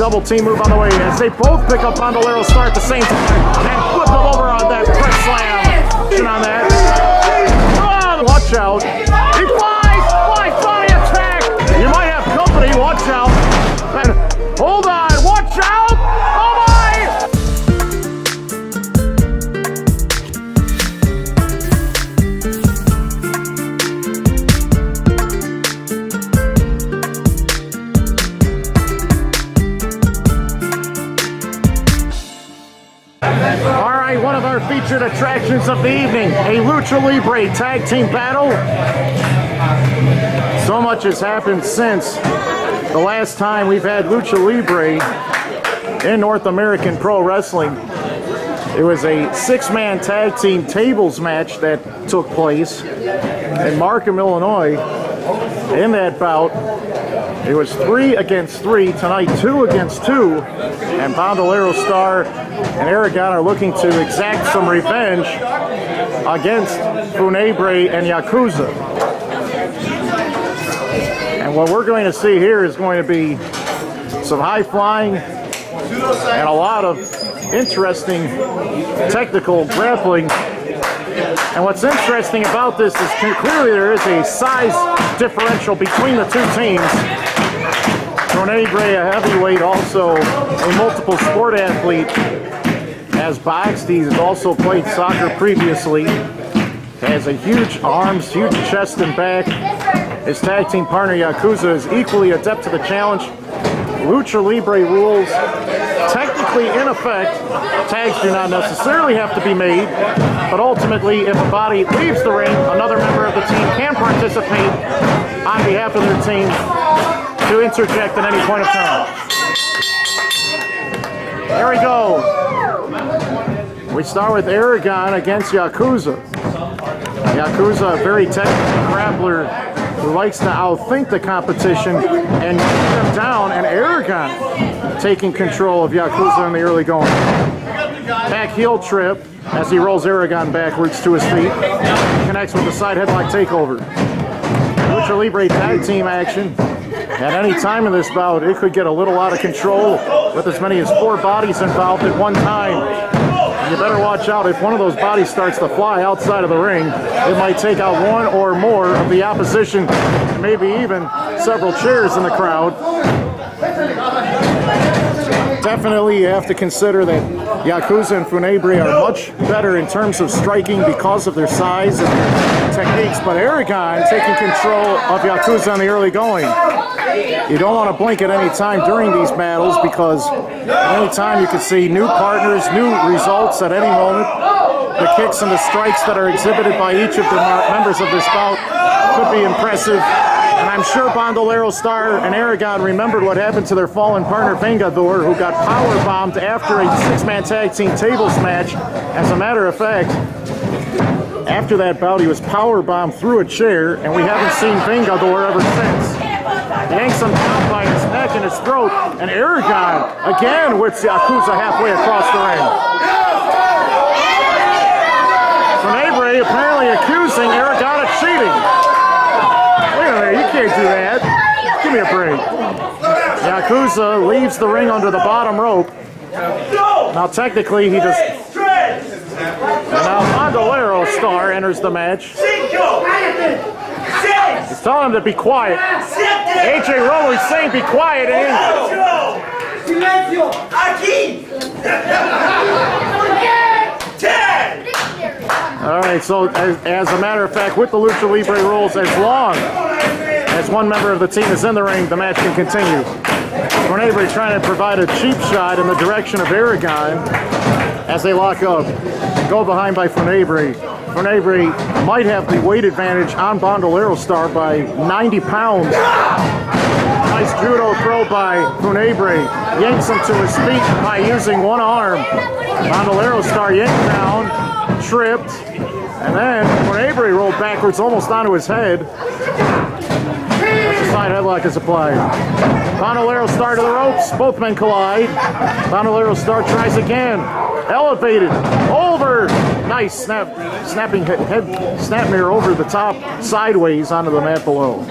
double team move on the way as they both pick up Bandolero Star at the same time and flip them over on that press slam. On that. Oh, watch out. Featured attractions of the evening, a Lucha Libre tag team battle. So much has happened since the last time we've had Lucha Libre in North American Pro Wrestling. It was a six-man tag team tables match that took place in Markham, Illinois. In that bout, it was three against three. Tonight, two against two. And Bandolero Star and Eragon are looking to exact some revenge against Funebre and Yakuza. And what we're going to see here is going to be some high flying and a lot of interesting technical grappling. And what's interesting about this is clearly there is a size differential between the two teams. Funebre, a heavyweight, also a multiple sport athlete, has boxed. He's also played soccer previously. Has a huge arms, huge chest and back. His tag team partner Yakuza is equally adept to the challenge. Lucha Libre rules, technically in effect, tags do not necessarily have to be made, but ultimately, if a body leaves the ring, another member of the team can participate on behalf of their team to interject at any point of time. Here we go. We start with Eragon against Yakuza. Yakuza, a very technical grappler who likes to outthink the competition and knock them down, and Eragon taking control of Yakuza in the early going. Back heel trip as he rolls Eragon backwards to his feet. Connects with the side headlock takeover. Lucha Libre tag team action. At any time in this bout, it could get a little out of control with as many as four bodies involved at one time. You better watch out. If one of those bodies starts to fly outside of the ring, it might take out one or more of the opposition, maybe even several chairs in the crowd. Definitely, you have to consider that Yakuza and Funebre are much better in terms of striking because of their size and their techniques, but Eragon taking control of Yakuza in the early going. You don't want to blink at any time during these battles because at any time you could see new partners, new results at any moment. The kicks and the strikes that are exhibited by each of the members of this bout could be impressive. And I'm sure Bandolero Star and Eragon remembered what happened to their fallen partner Vengador, who got power bombed after a six-man tag team tables match. As a matter of fact, after that bout, he was power bombed through a chair, and we haven't seen Vengador ever since. He yanks him down by his neck and his throat, and Eragon again whips Yakuza halfway across the ring. Funebre apparently accusing Eragon of cheating. Wait a minute, you can't do that. Give me a break. Yakuza leaves the ring under the bottom rope. Now technically he just... And now Bandolero Star enters the match. He's telling him to be quiet. AJ Rollins saying be quiet. Ten! All right, so as, as a matter of fact, with the Lucha Libre rules, as long as one member of the team is in the ring, the match can continue. Funebre trying to provide a cheap shot in the direction of Eragon as they lock up. Go behind by Funebre. Funebre might have the weight advantage on Bandolero Star by 90 pounds. Nice judo throw by Funebre. Yanks him to his feet by using one arm. Bandolero Star yanked down, tripped, and then Funebre rolled backwards almost onto his head. Side headlock is applied. Bandolero Star to the ropes. Both men collide. Bandolero Star tries again. Elevated. Over. Nice snap, snapping head, head snap mirror over the top, sideways onto the mat below.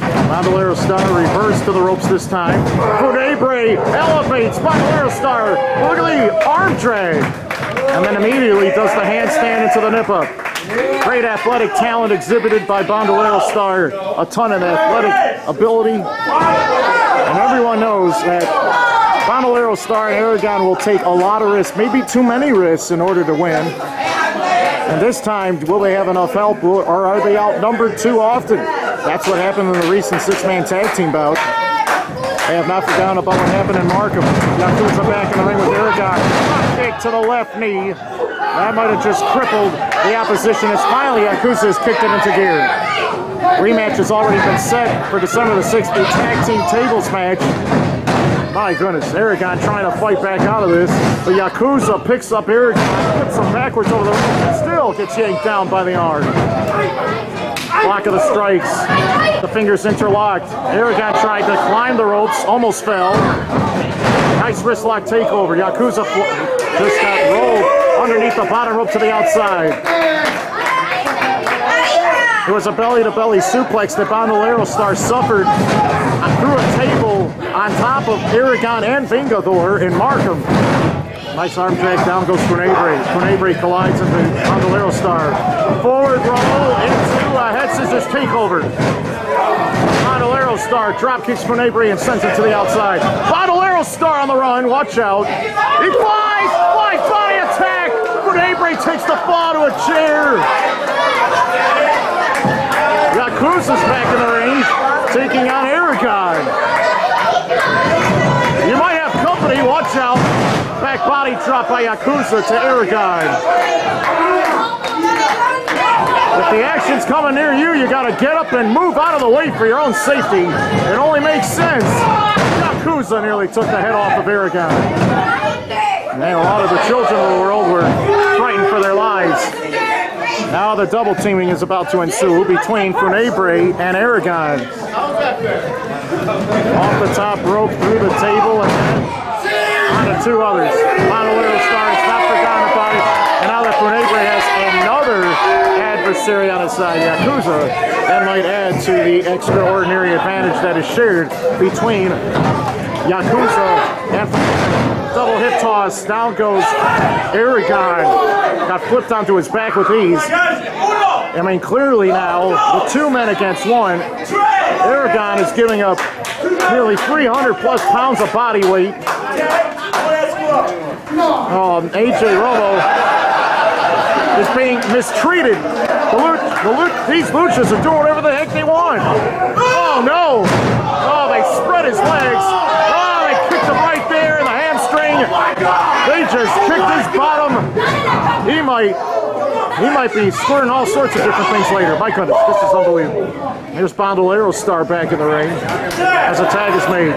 Bandolero Star reverse to the ropes this time. Funebre elevates Bandolero Star. Ugly arm drag. And then immediately does the handstand into the nip up. Great athletic talent exhibited by Bandolero Star. A ton of athletic ability. And everyone knows that Bandolero Star and Eragon will take a lot of risks, maybe too many risks in order to win. And this time, will they have enough help or are they outnumbered too often? That's what happened in the recent six-man tag team bout. I have not forgotten about what happened in Markham. Yakuza back in the ring with Eragon. Kick to the left knee. That might have just crippled the opposition as finally Yakuza has kicked it into gear. Rematch has already been set for December the 6th, the tag team tables match. My goodness, Eragon trying to fight back out of this. But Yakuza picks up Eragon, flips him backwards over the ring, and still gets yanked down by the arm. Block of the strikes. The fingers interlocked. Eragon tried to climb the ropes, almost fell. Nice wrist lock takeover. Yakuza just got rolled underneath the bottom rope to the outside. It was a belly-to-belly suplex that Bandolero Star suffered through a table on top of Eragon and Vengador in Markham. Nice arm drag down goes Funebre. Funebre collides into Bandolero Star. Forward roll into a head scissors takeover. Bandolero Star drop kicks Funebre and sends it to the outside. Bandolero Star on the run. Watch out. He flies! Attack! Funebre takes the fall to a chair. Yakuza's back in the ring, taking on Eragon. You might have company, watch out. Back body drop by Yakuza to Eragon. If the action's coming near you, you gotta get up and move out of the way for your own safety. It only makes sense. Yakuza nearly took the head off of Eragon. And a lot of the children of the world were frightened for their lives. Now the double teaming is about to ensue between Funebre and Eragon. Off the top rope through the table and on to two others. Bandolero Star not forgotten about it. And now that has another adversary on his side, Yakuza, that might add to the extraordinary advantage that is shared between Yakuza double hip toss. Down goes Eragon. Got flipped onto his back with ease. I mean, clearly now, with two men against one, Eragon is giving up nearly 300 plus pounds of body weight. Um, AJ Romo is being mistreated. The luch, the luch, these luchas are doing whatever the heck they want. Oh no! Oh, they spread his legs. Oh, they kicked him right there in. They just kicked his bottom. He might, he might be squirting all sorts of different things later. My goodness, this is unbelievable. Here's Bandolero Star back in the ring as a tag is made.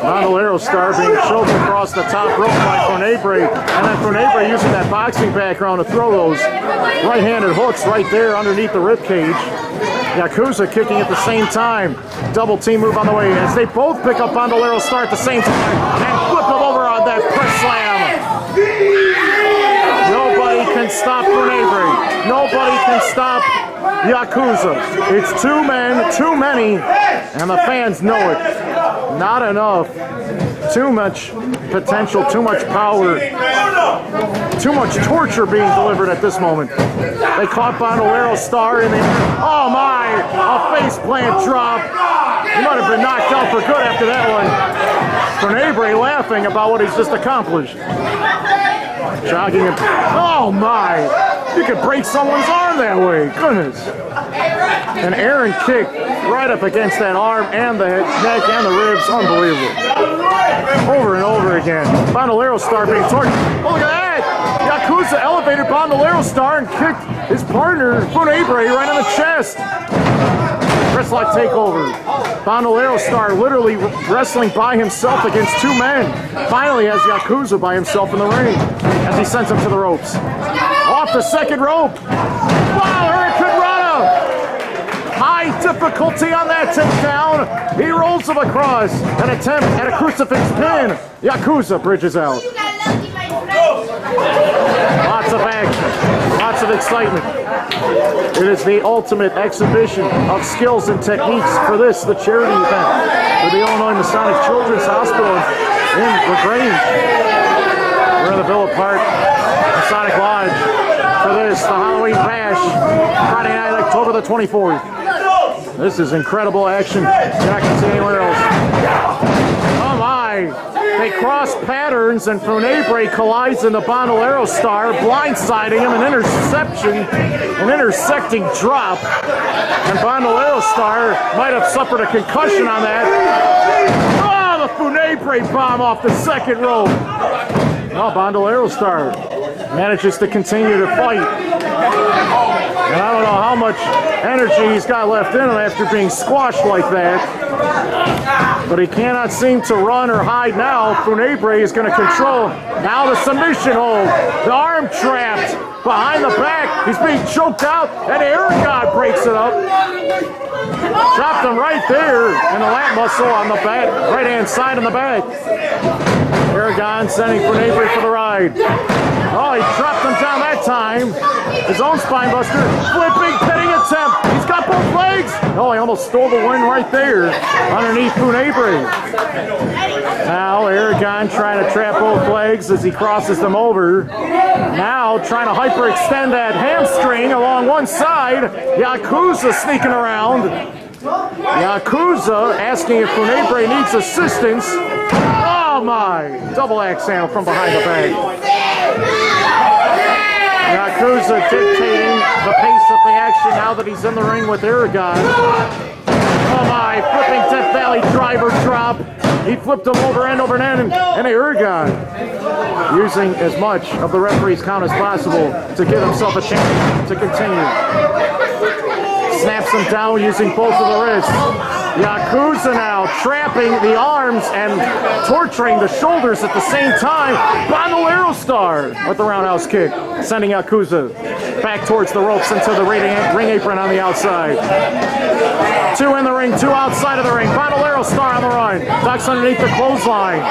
Bandolero Star being shoved across the top rope by Funebre, and then Funebre using that boxing background to throw those right-handed hooks right there underneath the rib cage. Yakuza kicking at the same time. Double team move on the way as they both pick up Bandolero Star at the same time that press slam. Nobody can stop Funebre. Nobody can stop Yakuza. It's two men, too many, and the fans know it. Not enough. Too much potential, too much power, too much torture being delivered at this moment. They caught Bandolero Star in the oh my, a face plant drop. He might have been knocked out for good after that one. Funebre laughing about what he's just accomplished. Jogging it. Oh my! You could break someone's arm that way. Goodness. An Aaron kick right up against that arm and the neck and the ribs. Unbelievable. Over and over again. Bandolero Star being tortured. Oh, look at that! Yakuza elevated Bandolero Star and kicked his partner, Funebre, right in the chest. Wrist lock takeover. Bandolero Star literally wrestling by himself against two men. Finally has Yakuza by himself in the ring as he sends him to the ropes. Off the second rope. Wow, Hurricanrana! High difficulty on that takedown. He rolls him across. An attempt at a crucifix pin. Yakuza bridges out. Lots of action. Of excitement. It is the ultimate exhibition of skills and techniques for this, the charity event for the Illinois Masonic Children's Hospital in LaGrange. We're in the Villa Park Masonic Lodge for this, the Halloween Bash, Friday night, October the 24th. This is incredible action. You're not going to see anywhere else. Oh my! They cross patterns and Funebre collides into Bandolero Star, blindsiding him, an interception, an intersecting drop. And Bandolero Star might have suffered a concussion on that. Oh, the Funebre bomb off the second rope. Oh, Bandolero Star manages to continue to fight. And I don't know how much energy he's got left in him after being squashed like that. But he cannot seem to run or hide now. Funebre is going to control. Now the submission hold. The arm trapped behind the back. He's being choked out, and Eragon breaks it up. Chopped him right there in the lat muscle on the back, right hand side of the back. Eragon sending Funebre for the ride. Oh, he dropped him down that time. His own spine buster. Flipping, He's got both legs. Oh, he almost stole the win right there underneath Funebre. Now Eragon trying to trap both legs as he crosses them over. Now trying to hyperextend that hamstring along one side. Yakuza sneaking around. Yakuza asking if Funebre needs assistance. Oh my! Double axe handle from behind the back. Yakuza dictating the pace of the action now that he's in the ring with Eragon. Oh my, flipping Death Valley driver drop. He flipped him over end over and, and Eragon using as much of the referee's count as possible to give himself a chance to continue. Snaps him down using both of the wrists. Yakuza now trapping the arms and torturing the shoulders at the same time. Bandolero Star with the roundhouse kick, sending Yakuza back towards the ropes into the ring apron on the outside. Two in the ring, two outside of the ring. Bandolero Star on the run. Ducks underneath the clothesline.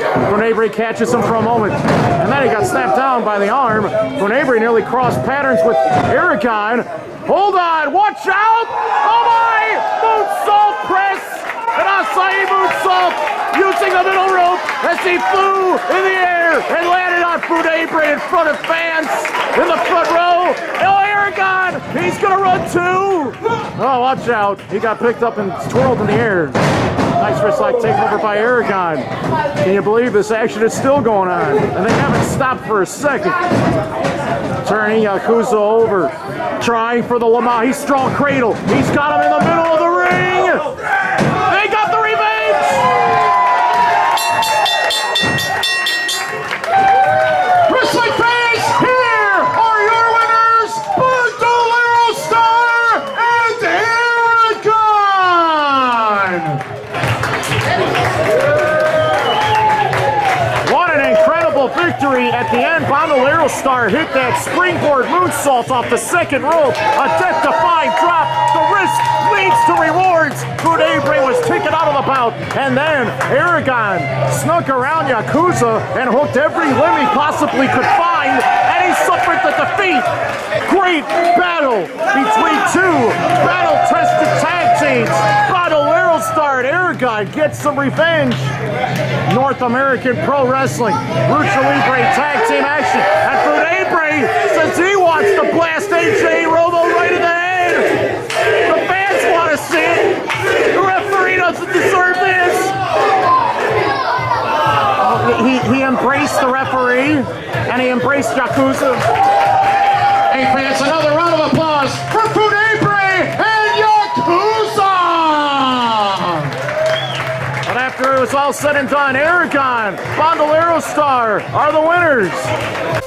Funebre catches him for a moment. And then he got snapped down by the arm. Funebre nearly crossed patterns with Eragon. Hold on, watch out! Oh my! Moonsault press! An Asai moonsault using the middle rope as he flew in the air and landed on Funebre in front of fans in the front row. Oh, Eragon! He's gonna run too! Oh, watch out. He got picked up and twirled in the air. Nice wrist lock takeover by Eragon. Can you believe this action is still going on? And they haven't stopped for a second. Turning Yakuza over. Trying for the Lama. He's strong cradle. He's got him in the middle victory at the end. Bandolero Star hit that springboard moonsault off the second rope. A death-defying drop. The risk leads to rewards. Funebre was taken out of the bout. And then Eragon snuck around Yakuza and hooked every limb he possibly could find. And he suffered the defeat. Great battle between two battle-tested tag teams. Bandolero Star and Eragon get some revenge. North American Pro Wrestling, Lucha Libre Tag Team action. And Funebre says he wants to blast AJ Romo right in the head. The fans want to see it. The referee doesn't deserve this. He, he embraced the referee and he embraced Yakuza. Hey fans, another round of applause for Funebre and Yakuza! But after it was all said and Eragon, Bandolero Star are the winners.